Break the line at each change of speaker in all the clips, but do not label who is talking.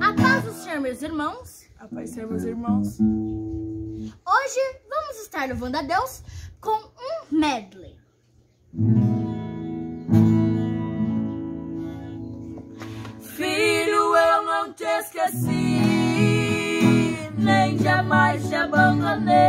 A paz do Senhor, meus irmãos.
A paz ser meus irmãos.
Hoje vamos estar louvando a Deus com um medley.
Filho, eu não te esqueci, nem jamais te abandonei.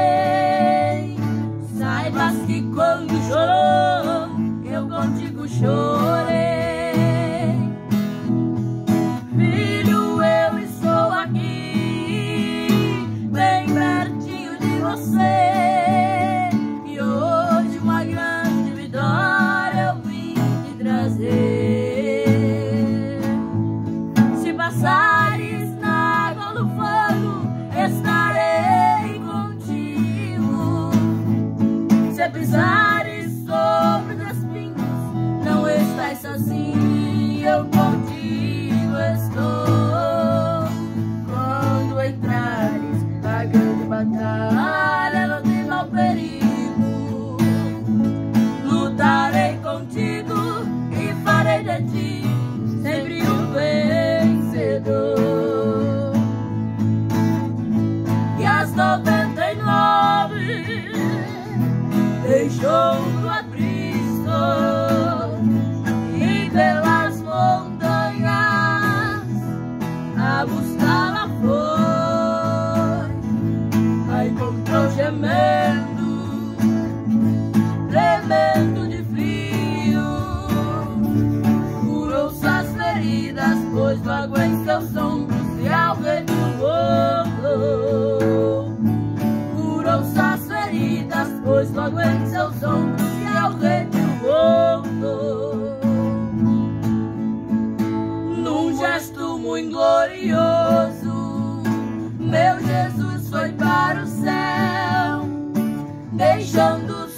Batalha, não encontrou gemendo tremendo de frio. Curou suas feridas, pois logo em seus ombros e retuou. Curou suas feridas, pois logo em seus ombros e retuou. Num gesto muito glorioso, meu Jesus foi para o céu deixando